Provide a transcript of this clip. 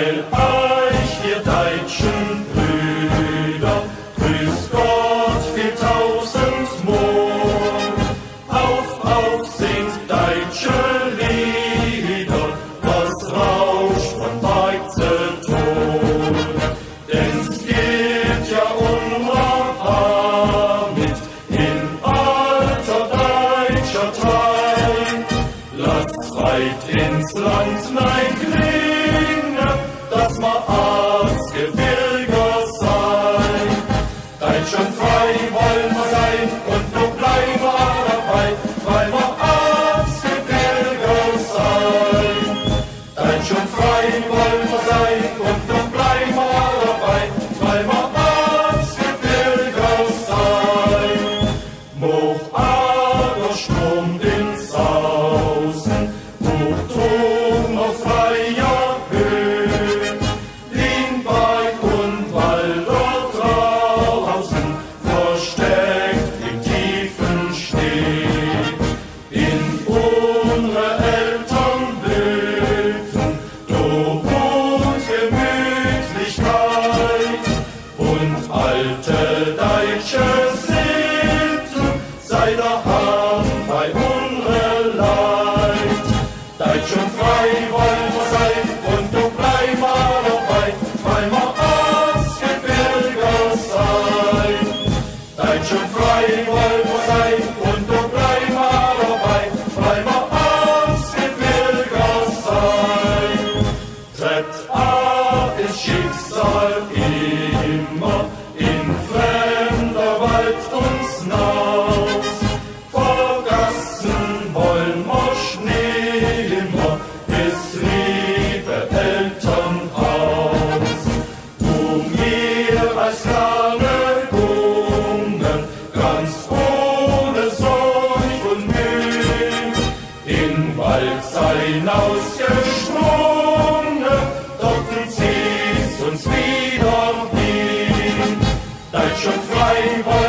Oh. frei wollen wir sein und Herr, bei. Dein schon wollen wir sein und du bleib mal dabei, weil wir sein. Dein schon wollen wir sein und du bleib mal dabei, weil wir sein. Tritt A ist Schicksal. Bald sei doch du ziehst uns wieder hin. Deutsch und frei